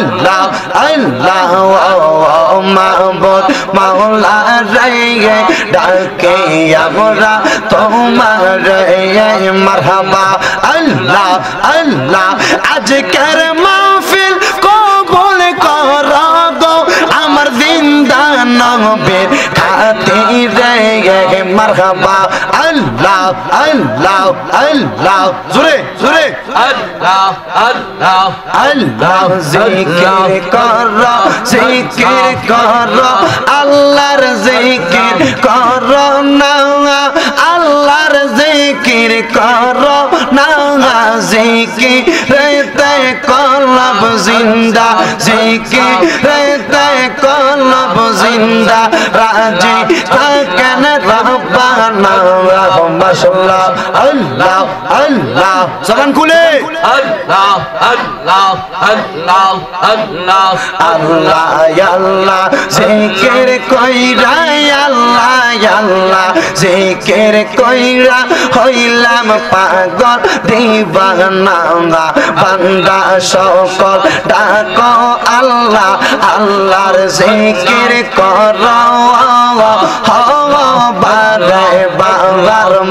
আল্লাহ আল্লাহ, ও মাহবুব মাওলা রে, ডাকি আমরা তোমার মারহাবা। আল্লাহ আল্লাহ, আজকের মাহফিল কবুল কর দো আমার জিন্দা নবের आती रहे मरहबा अल्लाह अल्लाह अल्लाह जुरे जुरे अल्लाह अल्लाह अल्लाह जिक्र करो जिक्र करो अल्लाहर जिक्र करो ना अल्लाहर जिक्र करो ना जिक्र रहते कलब जिंदा जिक्र रहते कलब জিন্দা রাজি থাকেন রব্বানা মাশাআল্লাহ আল্লাহ আল্লাহ আল্লাহ আল্লাহ আল্লাহ আল্লাহ আল্লাহ আল্লাহ জিকির কইরা আল্লাহ আল্লাহ জিকির কইরা হইলাম পাগল দিবানা বান্দা সকল ডাক আল্লাহ আল্লাহর জিকির কর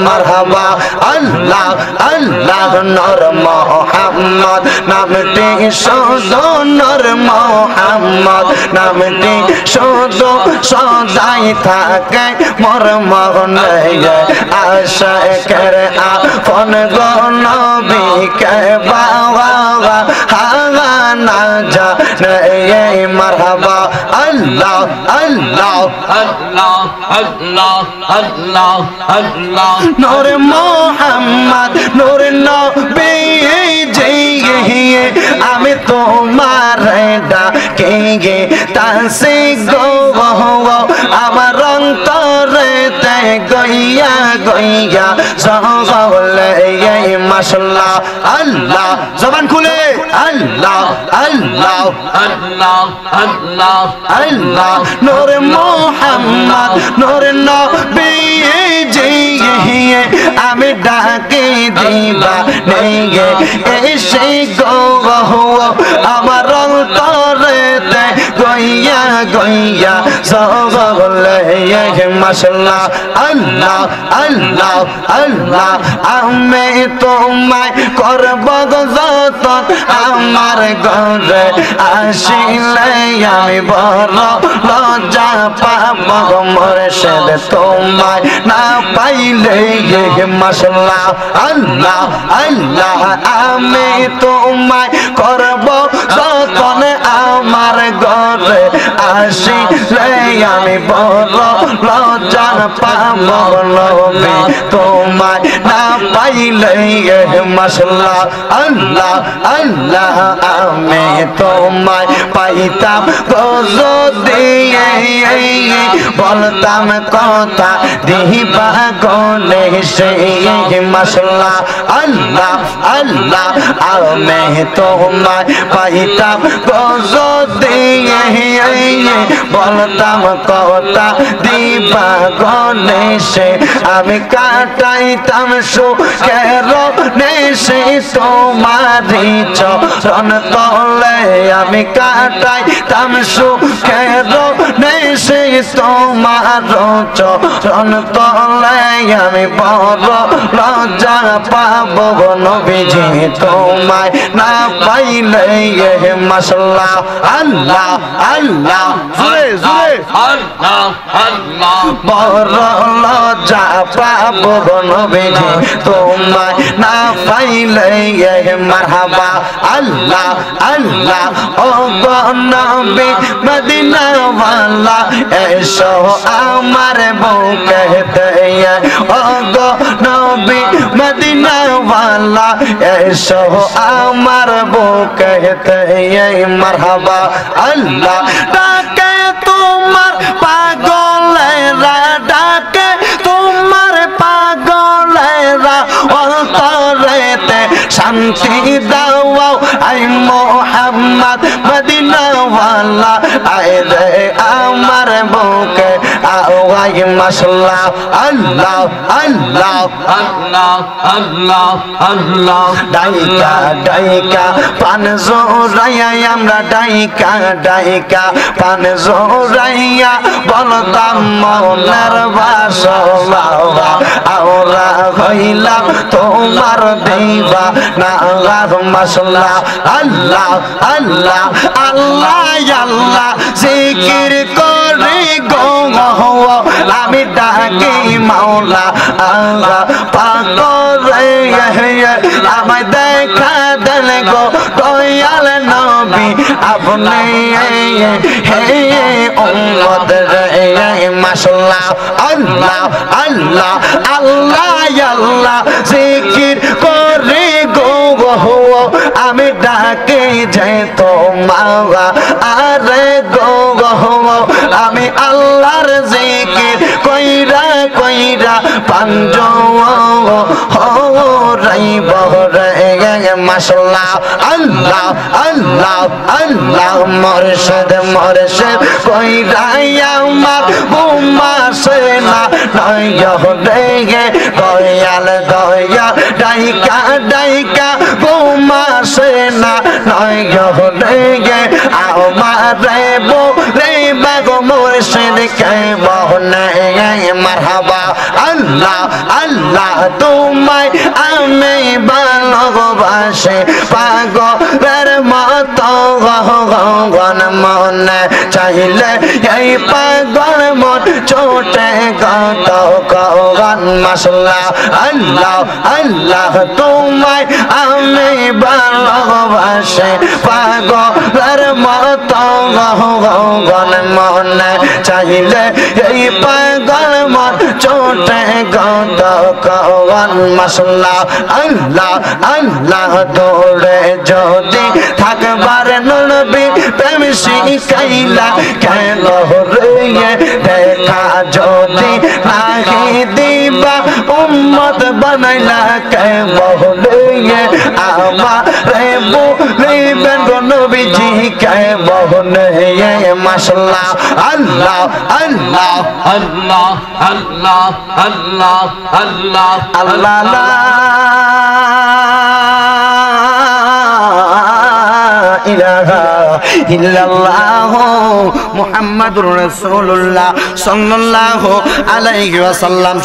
মারহাবা, আল্লাহ আল্লাহ নর মোহাম্মদ। নামটি শুধু নর মোহাম্মদ, নামটি শুধু সদাই থাকে, মোর মনে আশা করে আপন গো নবীকে বাবা হাওয়া না জানে মারহাবা। আল্লাহ আল্লাহ আল্লাহ আল্লাহ আল্লাহ মোহাম্মদ নবী আমি তোমার ডাকে গে আমার অন্তরে তে গইয়া গইয়া সহলে মাশাল্লাহ, আল্লাহ। জবান খুলে। আল্লাহ আল্লাহ আল্লাহ আল্লাহ আল্লাহ। নূর মোহাম্মদ, নূর নবী জি আমি ডাকে দিবা নেই এসে গো আমার অন্তরে তে গইয়া গইয়া সবলে মাশাল্লাহ, আল্লাহ আল্লাহ আল্লাহ, আমি তোমায় করব যত আমার ঘরে আসিলে আমি বড় লজ্জা পাব মোরশেদ, তোমায় না পাইলে মাশাল্লাহ, আল্লাহ আল্লাহ, আমি তোমায় করব যতন, আমার ঘরে আসিলে আমি বড় লজ্জার পাব নবী তোমায় না পাইলে মশলা আল্লাহ আল্লাহ, আমি তোমায় পাইতাম। দিয়ে বলতাম কথা, দিবা গনে সে মাশাল্লাহ আল্লাহ আল্লাহ আমি তোমায় পাইতাম দিয়ে। বলতাম কথা, দিবা গনে সে। আমি কাটাইতাম সুখের নেশে তোমারি চরণ তলে। আমি কাটাইতাম সুখের নেশে তোমার চরণ তলে আমি বড় লজ্জা পাব নবীজি। তোমায় না পাইলে মাসাল্লাহ আল্লাহ আল্লাহ, জুড়ে জুড়ে। আল্লাহ আল্লাহ বড় লজ্জা পাব নবীজি। তোমায় না পাইলে মারহাবা, আল্লাহ আল্লাহ। ও নবী, মদিনাওয়ালা এসো আমার বুকেতে ও গো নবী মদিনাওয়ালা, এসো আমার বুকেতে মারহাবা আল্লাহ, ডাকে তোমার পাগলেরা, ডাকে তোমার শান্তি দাও, আই মোহাম্মদ মদিনাওয়ালা আয় রে আমার বুকে মাশাল্লাহ আল্লাহ আল্লাহ আল্লাহ আল্লাহ আল্লাহ ডাইকা ডাইকা পান জোরাইয়া আমরা ডাইকা ডাইকা পান জোরাইয়া বলতাম মনের বাসলা আওরা হইলাম তোমার দেবা না আল্লাহ আল্লাহ আল্লাহ আল্লাহ জিকির করি গো আমি ডাকি মাওলা, আল্লাহ পাগলে আমায় দেখা দেন গো দয়াল নবী। আপনি হে উম্মত রে মাশাল্লাহ আল্লাহ আল্লাহ আল্লাহ আল্লাহ, জিকির করে গো গো আমি ডাকে যাই তো মাওয়া আরে গো গো আমি আল্লাহর রাই মাশাল্লাহ আল্লাহ আল্লাহ আল্লাহ মরশদ মরশদ কইরা আমার বুমা সেনা নয় রে দয়াল দয়া ডাইকা ডাইকা বুমা সেনা নয় রে আমারে রে আল্লাহ আল্লাহ তোমায় আমি ভালোবাসে পাগলের মতো গন মনে চাইলে এই পাগল মন চোটে গত গন মশলা আল্লাহ আল্লাহ তোমায় আমি ভালোবাসে পাগলের মতো গন মনে চাইলে এই পাগল মন চোটে গত কওয়ান মশলা আল্লাহ আল্লাহ দৌড়ে যদি থাকবার নড়বি প্রেম শিখাইলা, কেন রে দেখা যদি নাহি দিবা, উম্মত বানাইলা কে বহলে আমার রে বলিবেন গো নবীজি কে বহলে মাশাল্লাহ আল্লাহ আল্লাহ আল্লাহ আল্লাহ আল্লাহ আল্লাহ আল্লাহ ইলাহা ইল্লাল্লাহ মুহাম্মাদুর রাসূলুল্লাহ সাল্লাল্লাহু আলাইহি ওয়াসাল্লাম।